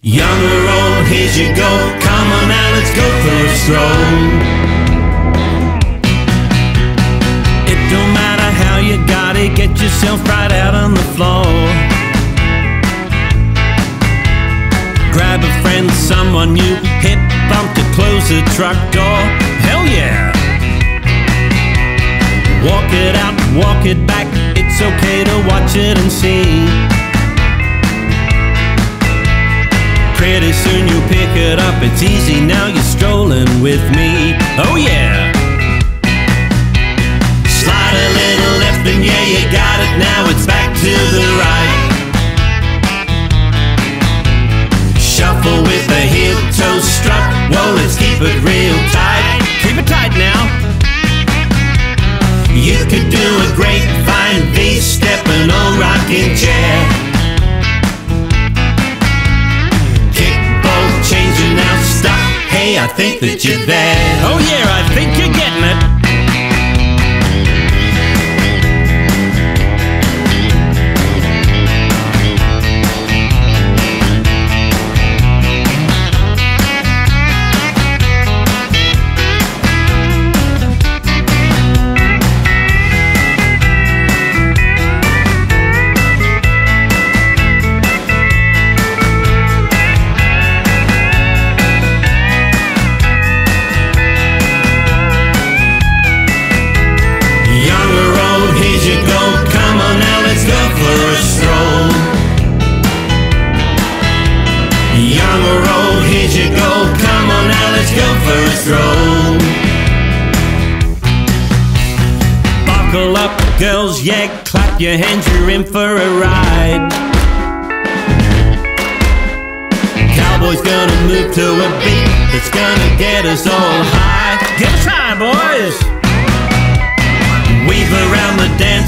Young or old, here you go. Come on now, let's go for a stroll. It don't matter how you got it, get yourself right out on the floor. Grab a friend, someone new, hit bump to close the truck door. Hell yeah! Walk it out, walk it back, it's okay to watch it and see. Pretty soon you'll pick it up, it's easy now you're strolling with me. Oh yeah! Slide a little left and yeah, you got it now, it's back to the right. Shuffle with the heel toe strut, whoa, let's keep it real tight. Keep it tight now. You could do a great fine V-step, an old rocking chair. I think that you're there. Oh yeah, I think you're getting it. Buckle up, girls, yeah, clap your hands, you're in for a ride. Cowboy's gonna move to a beat that's gonna get us all high. Get us high, boys! Weave around the dance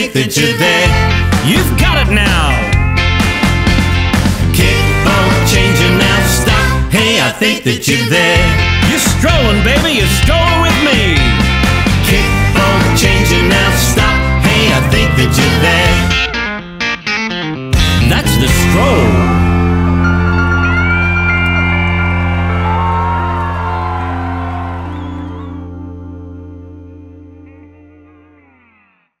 think that you're there. You've got it now. Kick both changing now, stop. Hey, I think that you're there. You're strolling, baby, you're strolling.